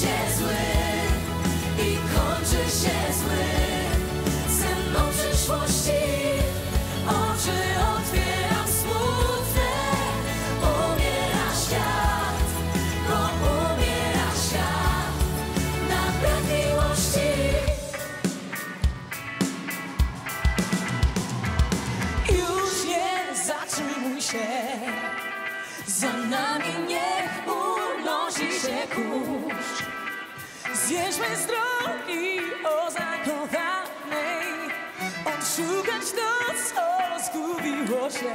się zły i kończy się zły. Sen o przyszłości, Zjedźmy z drogi o zakochanej Odszukać to, co zgubiło się.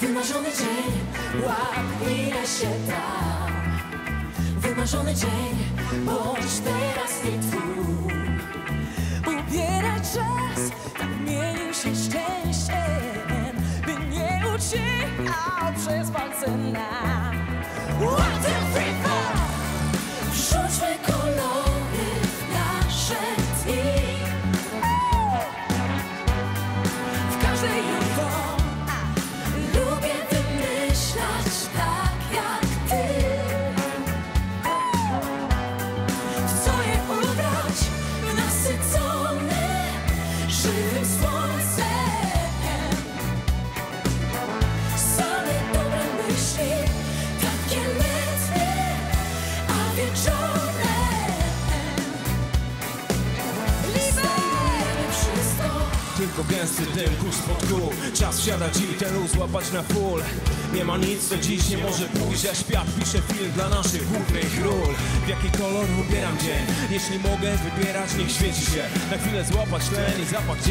Wymarzony dzień, łap ile się da Wymarzony dzień, bądź teraz nie twój Ubieraj czas, tak mienił się szczęściem Nie uciekał przez palce nam One, two, three, four. Wrzućmy kolory w nasze dni. W każde jutro Lubię wymyślać tak jak ty. W co je ubrać Nasycone żywym słońcem gęsty dym, kurz pod kół Czas wsiadać i ten luz łapać na full. Nie ma nic, co dziś nie może pójść. Ja świat piszę film dla naszych głównych ról. W jaki kolor wybieram dzień? Jeśli mogę wybierać, niech świeci się. Na chwilę złapać tlen i zapach 9-5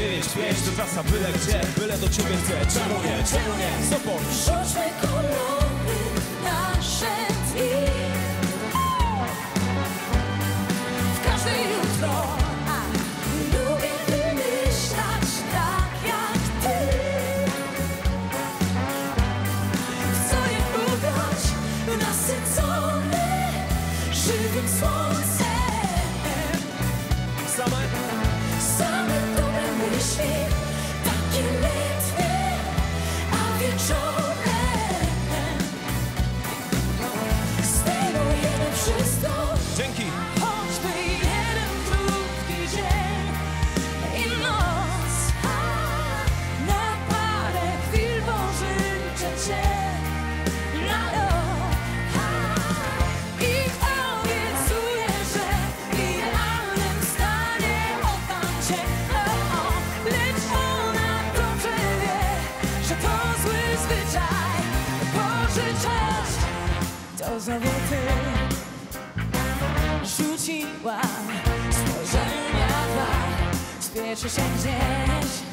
To trasa byle gdzie, byle do ciebie chcę. Czemu nie, czemu nie, Rzućmy kolory żywym It's your wish.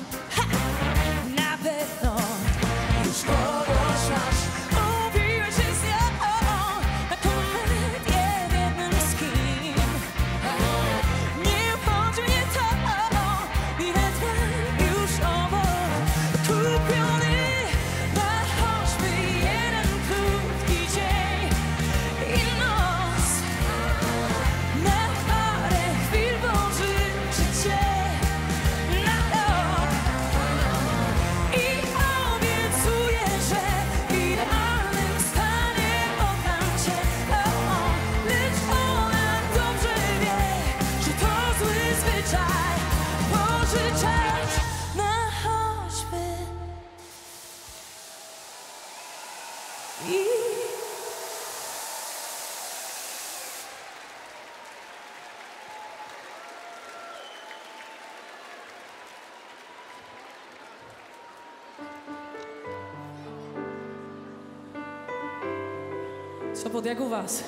pod jak u was.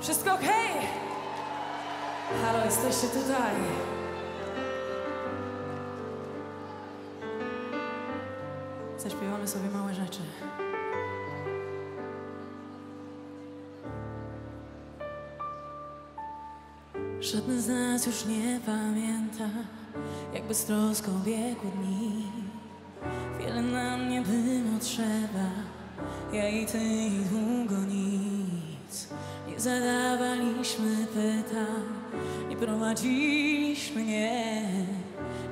Wszystko ok? Halo, jesteście tutaj. Zaśpiewamy sobie małe rzeczy. Żaden z nas już nie pamięta, jakby z troską biegły dni. Wiele nam nie było trzeba, ja i ty i długo Zadawaliśmy pytań i prowadziliśmy je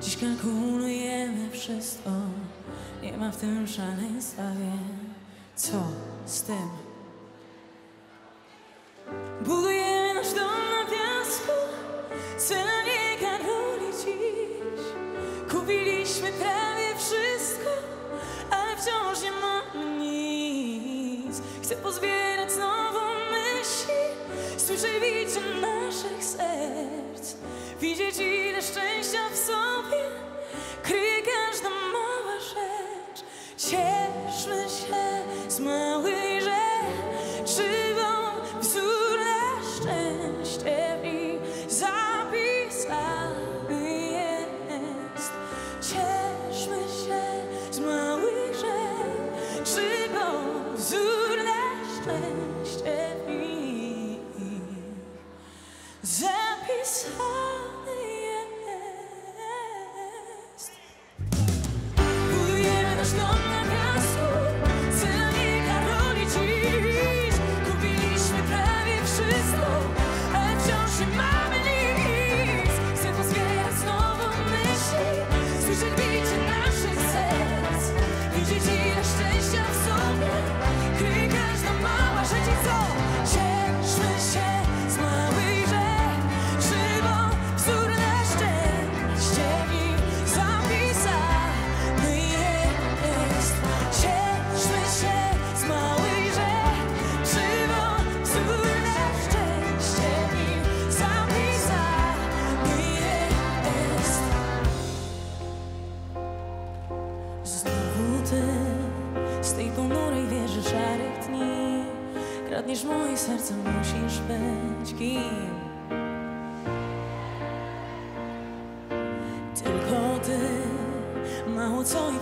Dziś kalkulujemy wszystko. Nie ma w tym szaleństwa, wiem. Co z tym? Budujemy nasz dom na piasku. Cena nie garuli dziś. Kupiliśmy teraz żywiciel naszych serc. Widzieć ile szczęścia w sobie kryje każda mała rzecz. Cieszmy się z małych rzeczy Żywą wzór na szczęście i zapisany jest. Cieszmy się z małych rzeczy Żywą wzór na szczęście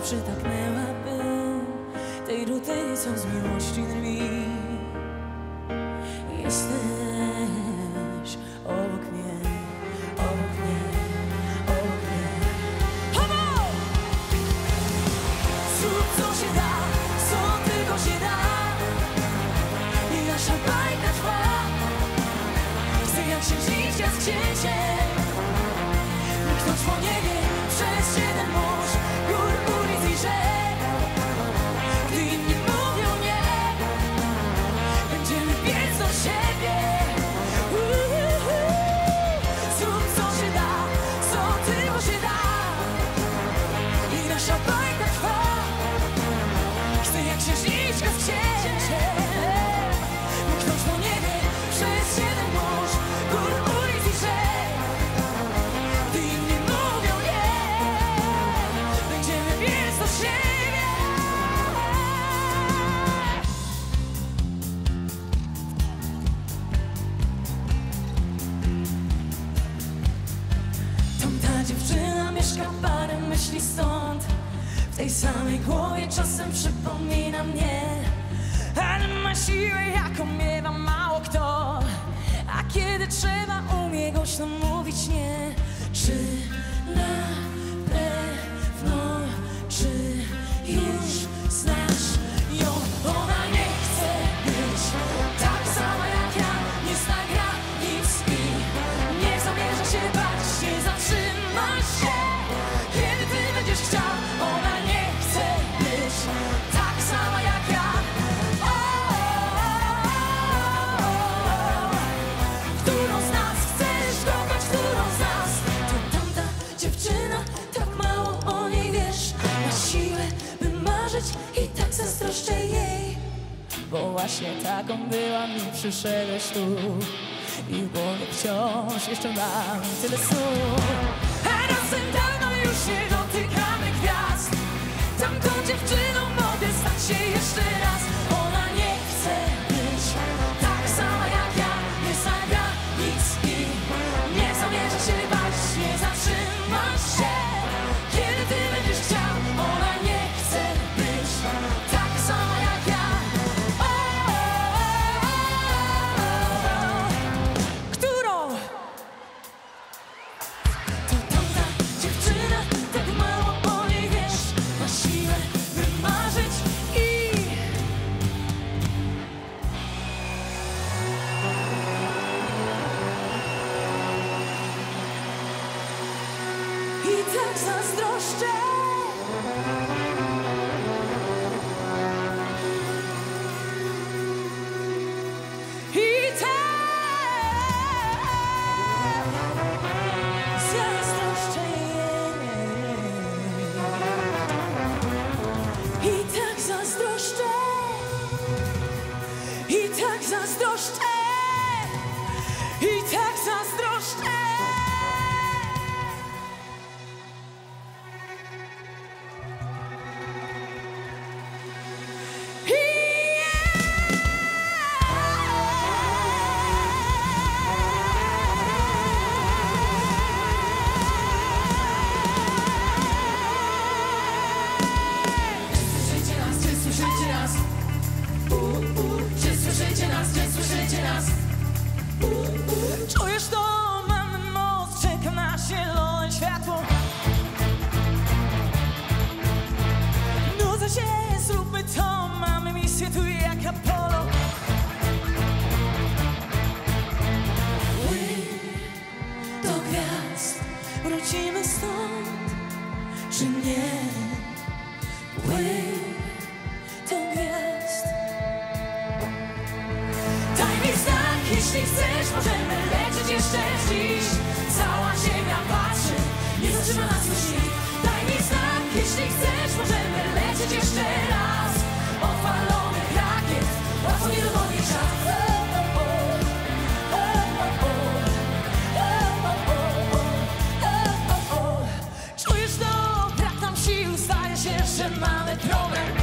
przytaknęłabym tej do co z miłości drwi. Jesteś Taką miewa mało kto A kiedy trzeba umie głośno mówić nie. Czy na jaką byłam i przyszedłeś tu I w wciąż jeszcze mam tyle słów. świetluje jak Apollo My do gwiazd wrócimy stąd, czy nie? My trzymały problem